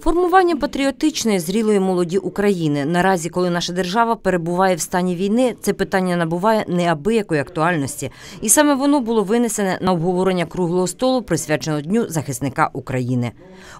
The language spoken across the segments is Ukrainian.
Формування патріотичної зрілої молоді України наразі, коли наша держава перебуває в стані війни, це питання набуває неабиякої актуальності, і саме воно було винесене на обговорення круглого столу, присвяченого Дню захисника України.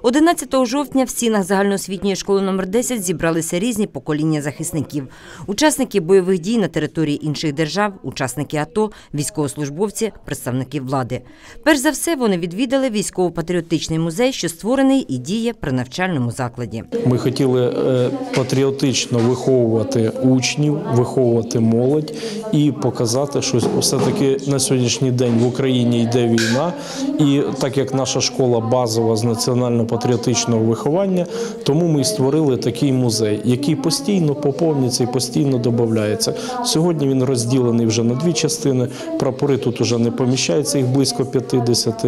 11 жовтня в стінах загальноосвітньої школи номер 10 зібралися різні покоління захисників: учасники бойових дій на території інших держав, учасники АТО, військовослужбовці, представники влади. Перш за все, вони відвідали військово-патріотичний музей, що створений і діє при навчальному закладі. Ми хотіли е, патріотично виховувати учнів, виховувати молодь і показати, що все-таки на сьогоднішній день в Україні йде війна. І так як наша школа базова з національно-патріотичного виховання, тому ми і створили такий музей, який постійно поповнюється і постійно додається. Сьогодні він розділений вже на дві частини. Прапори тут вже не поміщаються, їх близько 50.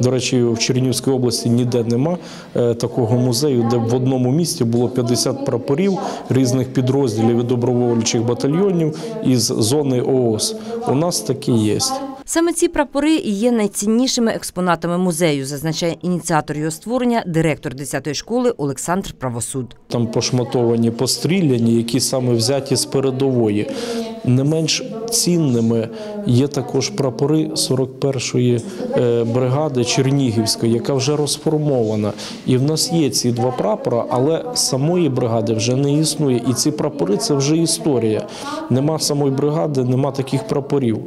До речі, в Чернігівській області ніде нема е, такого музею, де в одному місті було 50 прапорів різних підрозділів і добровольчих батальйонів із зони ООС. У нас такі є. Саме ці прапори і є найціннішими експонатами музею, зазначає ініціатор його створення, директор 10-ї школи Олександр Правосуд. Там пошматовані, постріляні, які саме взяті з передової. Не менш цінними є також прапори 41-ї е, бригади Чернігівської, яка вже розформована. І в нас є ці два прапора, але самої бригади вже не існує. І ці прапори це вже історія. Нема самої бригади, нема таких прапорів.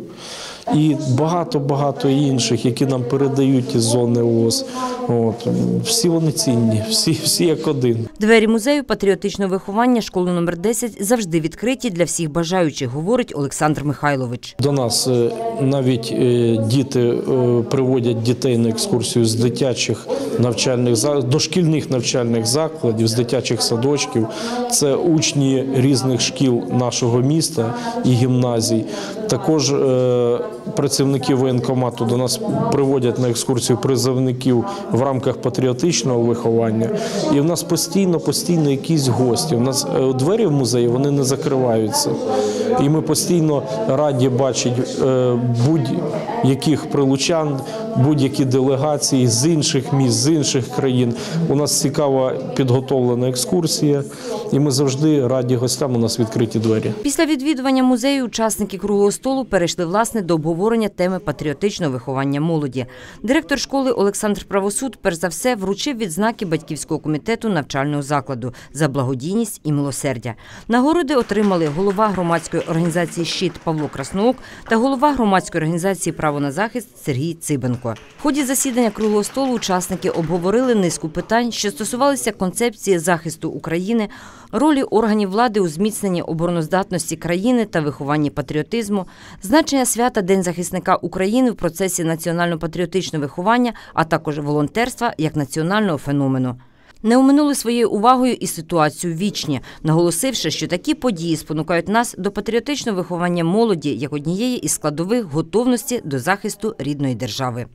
І багато-багато інших, які нам передають із зони ООС. От. Всі вони цінні, всі, всі як один. Двері музею патріотичного виховання школи номер 10 завжди відкриті для всіх бажаючих, говорить Олександр Михайлович. До нас е, навіть е, діти е, приводять дітей на екскурсію з дитячих навчальних дошкільних навчальних закладів, з дитячих садочків. Це учні різних шкіл нашого міста і гімназій. Також працівники воєнкомату до нас приводять на екскурсію призовників в рамках патріотичного виховання. І в нас постійно, постійно якісь гості. У нас е, двері в музеї вони не закриваються. І ми постійно раді бачити е, будь-яких прилучан, будь-які делегації з інших міст, з інших країн. У нас цікава підготовлена екскурсія, і ми завжди раді гостям. У нас відкриті двері. Після відвідування музею учасники круглого столу перейшли власне до обговорення теми патріотичного виховання молоді. Директор школи Олександр Правосуд перш за все вручив відзнаки батьківського комітету навчального закладу за благодійність і милосердя. Нагороди отримали голова громадської організації Щит Павло Красноок та голова громадської організації Право на захист Сергій Цибенко. В ході засідання круглого столу учасники обговорили низку питань, що стосувалися концепції захисту України, ролі органів влади у зміцненні обороноздатності країни та вихованні патріотизму, значення свята День захисника України в процесі національно-патріотичного виховання, а також волонтерства як національного феномену. Не оминули своєю увагою і ситуацію вічні, наголосивши, що такі події спонукають нас до патріотичного виховання молоді як однієї із складових готовності до захисту рідної держави.